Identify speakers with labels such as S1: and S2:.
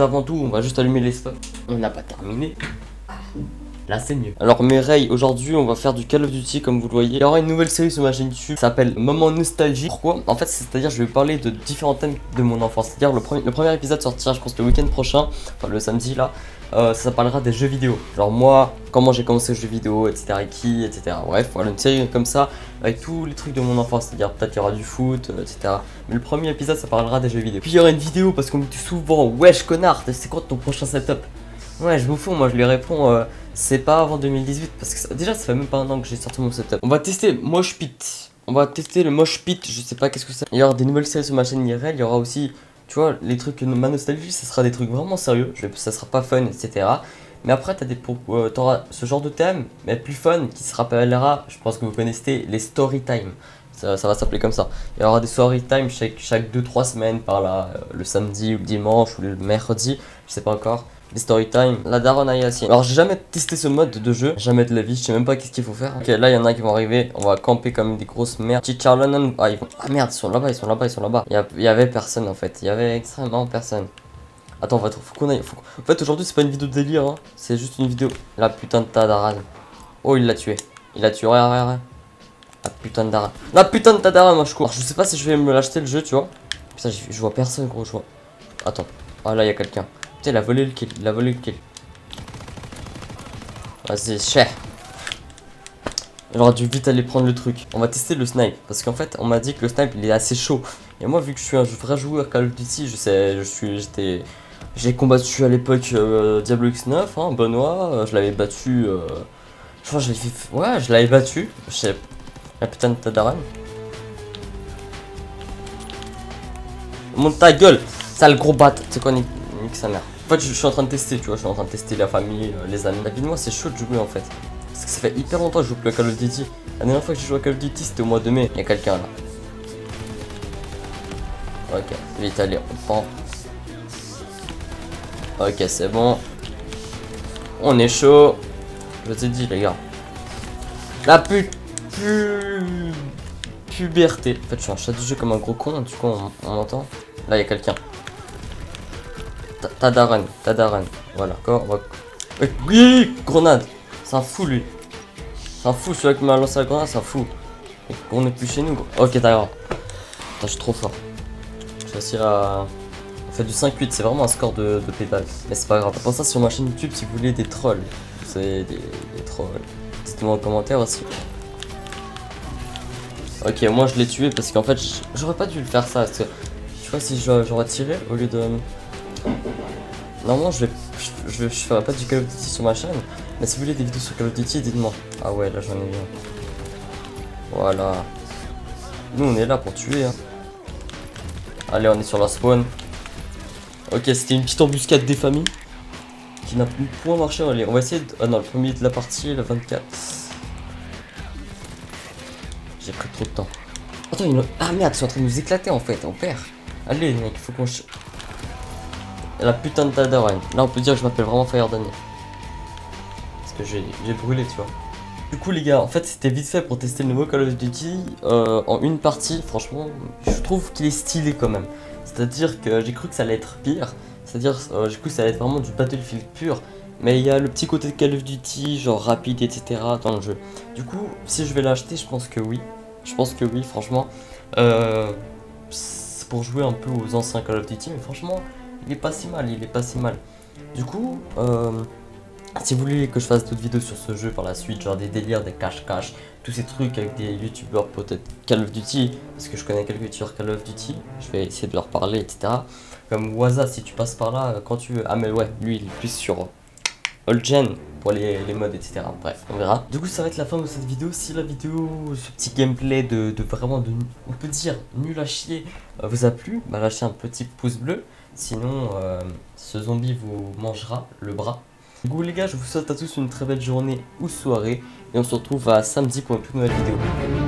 S1: avant tout, on va juste allumer les spots. On n'a pas terminé. Là c'est mieux. Alors Mireille, aujourd'hui on va faire du Call of Duty comme vous le voyez. Il y aura une nouvelle série sur ma chaîne YouTube s'appelle Moment Nostalgie. Pourquoi? En fait c'est-à-dire je vais parler de différents thèmes de mon enfance. C'est-à-dire le premier, le premier épisode sortira je pense le week-end prochain, enfin le samedi là. Euh, ça parlera des jeux vidéo. Genre moi, comment j'ai commencé les jeux vidéo, etc. Et qui, etc. Bref, voilà une série comme ça avec tous les trucs de mon enfance. C'est-à-dire peut-être qu'il y aura du foot, euh, etc. Mais le premier épisode ça parlera des jeux vidéo. Puis il y aura une vidéo parce qu'on me dit souvent Wesh connard, c'est quoi ton prochain setup? Ouais, je vous fous, moi je lui réponds. Euh, c'est pas avant 2018 parce que déjà ça fait même pas un an que j'ai sorti mon setup. On va tester Mosh Pit. On va tester le Mosh Pit, je sais pas qu'est-ce que c'est. Il y aura des nouvelles séries sur ma chaîne IRL, il y aura aussi, tu vois, les trucs ma nostalgie, ça sera des trucs vraiment sérieux, ça sera pas fun, etc. Mais après, des euh, auras ce genre de thème, mais plus fun, qui se rappellera, je pense que vous connaissez, les story time. Ça, va s'appeler comme ça. Il y aura des story time chaque, chaque 2-3 semaines par là, euh, le samedi ou le dimanche ou le mercredi, je sais pas encore des story time, la daronne à Alors j'ai jamais testé ce mode de jeu, jamais de la vie, je sais même pas qu'est-ce qu'il faut faire. Ok là il y en a qui vont arriver, on va camper comme des grosses merdes. Chicharlonen, ah, vont... ah merde, ils sont là-bas, ils sont là-bas, ils sont là-bas. Il y, avait personne en fait, il y avait extrêmement personne. Attends, va faut qu'on aille. En fait aujourd'hui c'est pas une vidéo de délire, hein. c'est juste une vidéo. La putain de Tadaran. Oh il l'a tué, il l'a tué. La putain de Daran. La putain de Tadaran, moi je cours. je sais pas si je vais me l'acheter le jeu, tu vois. Je vois personne gros, je vois. Attends, ah là il y a quelqu'un. Putain, il a volé le kill. Il volé le kill. Vas-y, cher. J'aurais dû vite aller prendre le truc. On va tester le snipe. Parce qu'en fait, on m'a dit que le snipe, il est assez chaud. Et moi, vu que je suis un vrai joueur Call of Duty, je sais, je suis, j'étais... J'ai combattu à l'époque euh, Diablo X9, hein, Benoît. Euh, je l'avais battu... Euh, je crois que je l'avais fait... Ouais, je l'avais battu. Je sais... La putain de Tadaran. Monte ta gueule Sale gros bat C'est quoi, sa mère? En fait, je, suis en train de tester, tu vois, je suis en train de tester la famille, euh, les amis. La vie de moi, c'est chaud de jouer en fait. Parce que ça fait hyper longtemps que je joue plus à Call of Duty. La dernière fois que j'ai joué à Call of Duty, c'était au mois de mai. Il y a quelqu'un là. Ok, vite, allez, on prend. Ok, c'est bon. On est chaud. Je t'ai dit, les gars. La pute. Puberté. En fait, je suis en chat du jeu comme un gros con, du coup, on, on m'entend. Là, il y a quelqu'un. Tadaran, Tadaran. Voilà, d'accord, on va... Oui, grenade C'est fou, lui. C'est fou, celui qui m'a lancé la grenade, c'est fou. On est plus chez nous, Ok, d'accord. je suis trop fort. Je réussi à... On fait du 5-8, c'est vraiment un score de, de pédale. Mais c'est pas grave. Pour ça sur ma chaîne YouTube si vous voulez des trolls. C'est des, des trolls. Dites-moi en commentaire aussi. Ok, moi je l'ai tué parce qu'en fait, j'aurais pas dû le faire ça. Parce que, tu vois, si j'aurais tiré au lieu de... Normalement, je vais, je, ferai pas du Call of Duty sur ma chaîne. Mais si vous voulez des vidéos sur Call of Duty, dites-moi. Ah ouais, là j'en ai vu Voilà. Nous, on est là pour tuer. Hein. Allez, on est sur la spawn. Ok, c'était une petite embuscade des familles. Qui n'a point marché. Allez, on va essayer de... Ah non, le premier de la partie, le 24. J'ai pris trop de temps. Attends, il... Ah merde, ils sont en train de nous éclater en fait. On perd. Allez, mec, faut qu'on la putain de Tadaran. Là, on peut dire que je m'appelle vraiment Fire Daniel. Parce que j'ai brûlé, tu vois. Du coup, les gars, en fait, c'était vite fait pour tester le nouveau Call of Duty euh, en une partie. Franchement, je trouve qu'il est stylé quand même. C'est-à-dire que j'ai cru que ça allait être pire. C'est-à-dire, euh, j'ai cru que ça allait être vraiment du Battlefield pur. Mais il y a le petit côté de Call of Duty, genre rapide, etc. dans le jeu. Du coup, si je vais l'acheter, je pense que oui. Je pense que oui, franchement. Euh, c'est pour jouer un peu aux anciens Call of Duty, mais franchement, il est pas si mal, il est pas si mal. Du coup, euh, si vous voulez que je fasse d'autres vidéos sur ce jeu par la suite, genre des délires, des cache-cache, tous ces trucs avec des youtubeurs peut-être Call of Duty, parce que je connais quelques youtubeurs Call of Duty, je vais essayer de leur parler, etc. Comme Waza, si tu passes par là, quand tu veux. Ah mais ouais, lui il est plus sur Old Gen pour les, modes, etc. Bref, on verra. Du coup, ça va être la fin de cette vidéo. Si la vidéo, ce petit gameplay de, vraiment, de, on peut dire, nul à chier, euh, vous a plu, bah lâchez un petit pouce bleu. Sinon, euh, ce zombie vous mangera le bras. Du coup les gars, je vous souhaite à tous une très belle journée ou soirée. Et on se retrouve à samedi pour une toute nouvelle vidéo.